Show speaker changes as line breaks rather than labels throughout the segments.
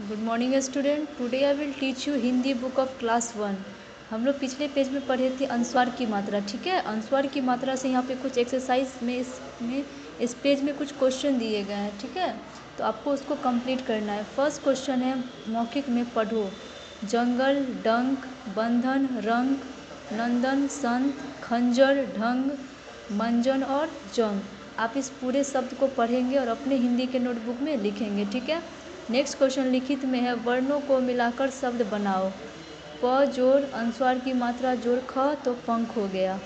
Good morning student today I will teach you Hindi book of class one हम लोग पिछले page में पढ़े थे अनुस्वार की मात्रा, ठीक है? अनुस्वार की मात्रा से यहाँ पे कुछ एक्सरसाइज में इसमें इस पेज में कुछ क्वेश्चन दिए गए हैं, ठीक है? तो आपको उसको कंप्लीट करना है। फ़र्स्ट क्वेश्चन है, मौखिक में पढ़ो। जंगल, डंक, बंधन, रंग, नंदन, संत, खंजर, ढंग, मंजन और जंग। आप इस पूरे शब्द को पढ़ेंगे और अपने हिंदी के नोटबुक में लिखेंगे, ठीक है? नेक्स्ट क्वेश्चन लिखित में है, वर्णों को मिलाकर शब्द बनाओ। प जोड़ अनुस्वार की मात्रा जोड़ ख तो पंख हो गया।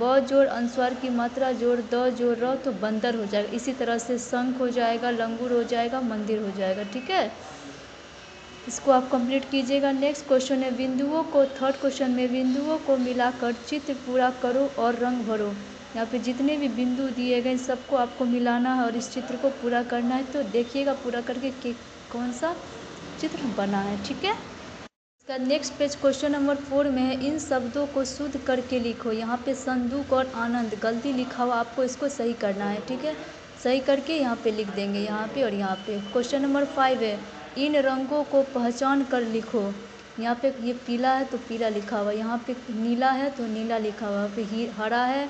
ब जोड़ अनुस्वार की मात्रा जोड़ द जोड़ र तो बंदर हो जाएगा। इसी तरह से शंख हो जाएगा, लंगूर हो जाएगा, मंदिर हो जाएगा, ठीक है? इसको आप कंप्लीट कीजिएगा। नेक्स्ट क्वेश्चन है, बिंदुओं को थर्ड क्वेश्चन में बिंदुओं को मिलाकर चित्र पूरा करो और रंग भरो। यहाँ पे जितने भी बिंदु दिए गए, सबको आपको मिलाना है और इस चित्र को पूरा करना है। तो देखिएगा पूरा करके कि कौन सा चित्र बना है, ठीक है? इसका next page question number four में है, इन शब्दों को शुद्ध करके लिखो। यहाँ पे संदूक और आनंद, गलती लिखा हुआ आपको इसको सही करना है, ठीक है? सही करके यहाँ पे लिख देंगे, यहाँ पे और यहाँ पे। क्वेश्चन नंबर फाइव है, इन रंगों को पहचान कर लिखो। यहाँ पे ये पीला है तो पीला लिखा हुआ यहाँ पे नीला है तो नीला लिखा हुआ यहाँ पे हरा है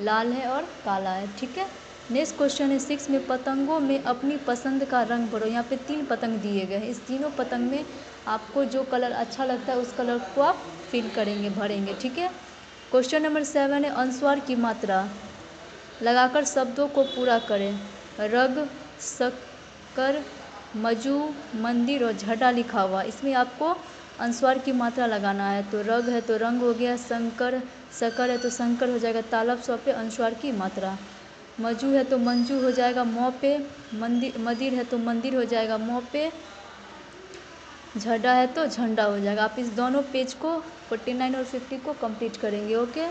लाल है और काला है, ठीक है? नेक्स्ट क्वेश्चन है सिक्स में, पतंगों में अपनी पसंद का रंग भरो। यहाँ पे तीन पतंग दिए गए हैं। इस तीनों पतंग में आपको जो कलर अच्छा लगता है, उस कलर को आप फिल करेंगे, भरेंगे, ठीक है? क्वेश्चन नंबर सेवन है, अनुस्वार की मात्रा। लगाकर शब्दों को पूरा करें। रग, शक्कर, मजू, मंदिर और झटा लिखा हुआ। इसमें आपको अनुस्वार की मात्रा लगाना है। तो रग है तो रंग हो गया, संकर सकर है तो संकर हो जाएगा, तालब सौ पे अनुस्वार की मात्रा। मजू है तो मंजू हो जाएगा, मौ पे मंदिर मदिर है तो मंदिर हो जाएगा, मौ पे। झंडा है तो झंडा हो जाएगा। आप इस दोनों पेज को फोर्टी नाइन और फिफ्टी को कंप्लीट करेंगे, ओके?